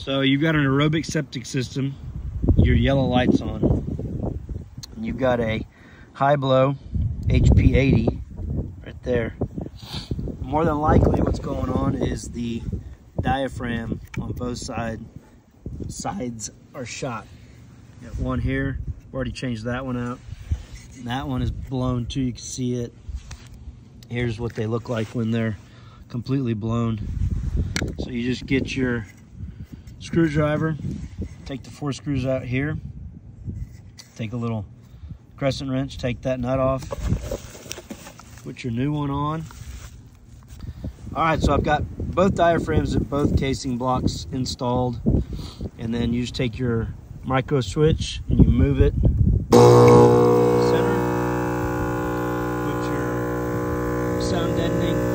So you've got an aerobic septic system, your yellow lights on. And you've got a HIBLOW HP80 right there. More than likely what's going on is the diaphragm on both side, sides are shot. Got one here, already changed that one out. That one is blown too, you can see it. Here's what they look like when they're completely blown. So you just get your screwdriver, take the four screws out here, take a little crescent wrench, take that nut off, put your new one on. All right, so I've got both diaphragms and both casing blocks installed, and then you just take your micro switch and you move it. Center, put your sound deadening